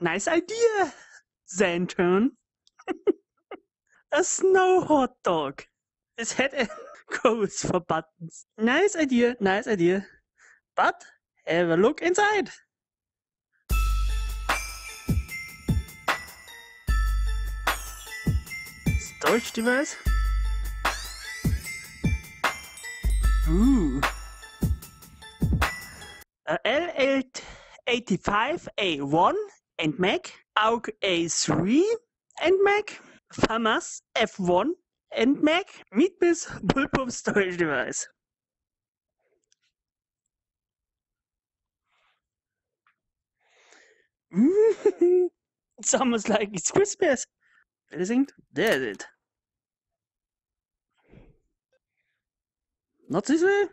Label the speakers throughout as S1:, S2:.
S1: Nice idea, Zantern. A snow hot dog. His head goes for buttons. Nice idea, nice idea. But have a look inside. Storage device. Ooh. A LL85A1 and Mac, AUG A3 and Mac, FAMAS F1 and Mac, Meatbiz Bullpup storage device. it's almost like it's Christmas. Wer singt? Der it. Not this way?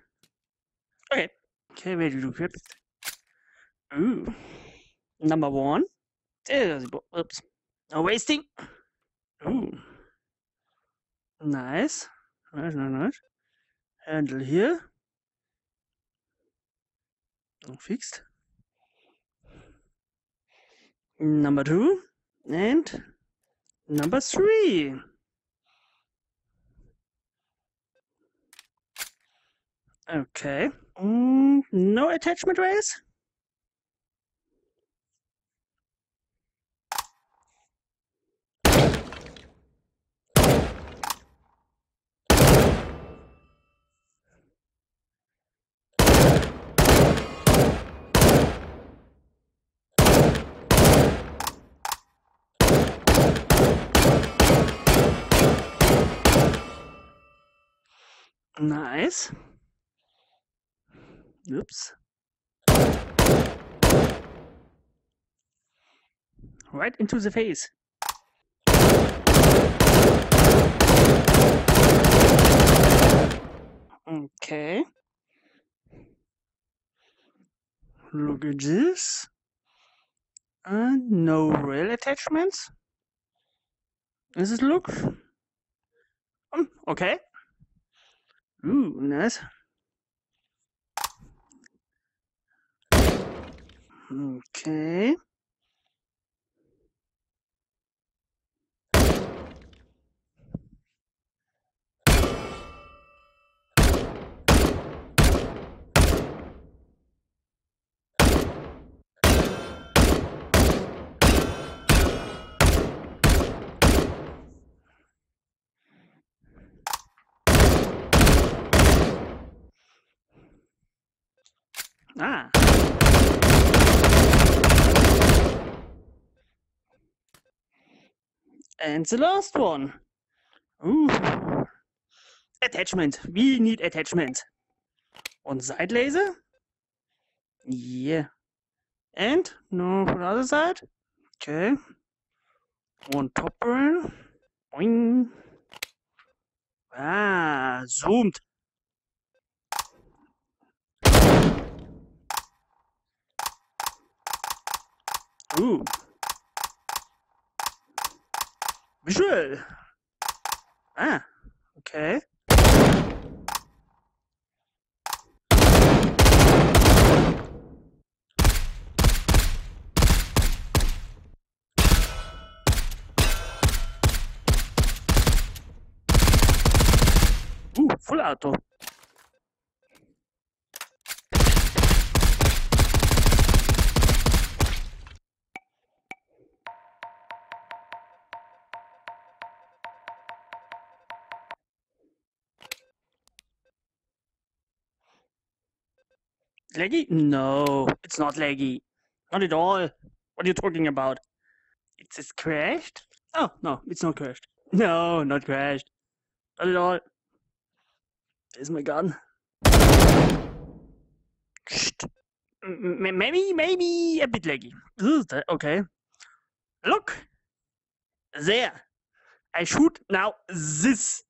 S1: Okay. Okay, where do you do Ooh. Number one. Oops. No wasting. Ooh. Nice. Nice, nice, nice. Handle here. Fixed. Number two. And number three. Okay. Mm, no attachment rails? Nice. Oops. Right into the face. Okay. Look at this. And no rail attachments. Does it look? Um, okay. Ooh, nice. Okay. Ah. And the last one. Ooh. Attachment. We need attachment. On side laser. Yeah. And no for the other side. Okay. One top rail. Boing. Ah, zoomed. Ooh. Visual. Ah, okay. Ooh, full auto. Laggy? No, it's not laggy. Not at all. What are you talking about? It's crashed? Oh, no, it's not crashed. No, not crashed. Not at all. There's my gun. Maybe, maybe a bit laggy. Okay. Look! There! I shoot now this.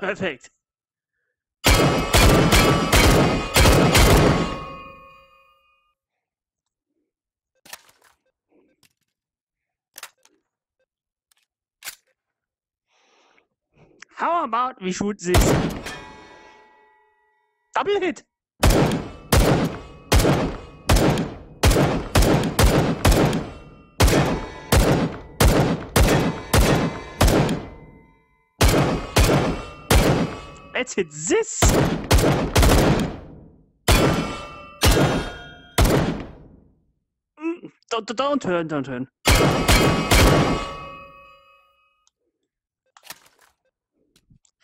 S1: Perfect. How about we shoot this? Double hit! Let's this. Mm, Don't, don't turn, don't turn.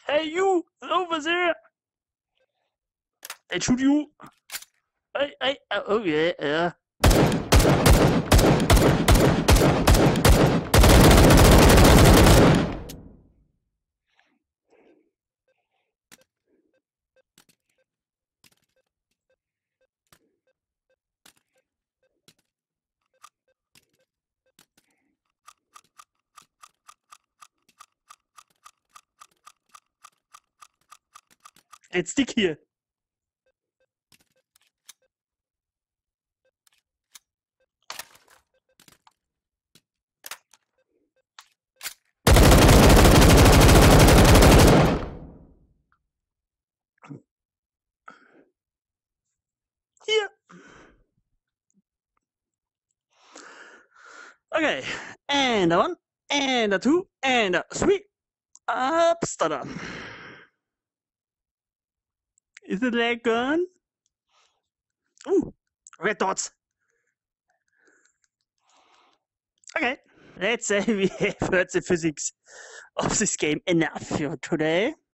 S1: Hey, you over there. They shoot you. I, hey, uh, oh yeah, yeah. Let's stick here. Here. Okay, and a one, and a two, and a three. Up, stutter. Is it leg gun? Ooh, red dots. Okay, let's say we have heard the physics of this game enough for today.